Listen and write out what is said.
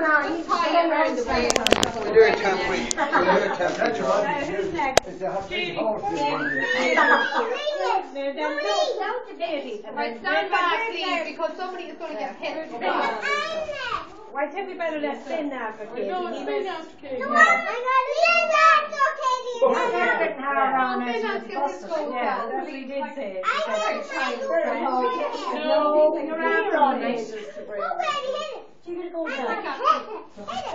behind the wheel. We'll do a temporary, we'll do a temporary. Who's next? Is there a big horse in one? There's a no, Katie. Right, stand back, please, because somebody is gonna get hit. Well, I think we better let Finn now for Katie. No, He it's was- been after Katie. Yeah. Oh, I heard it now around Finn as has we to get his discussed it. phone Yeah, down. that's what he did say. He I said, know, trying to "Sure, say. no, No. you're after on it. はい、終わりで。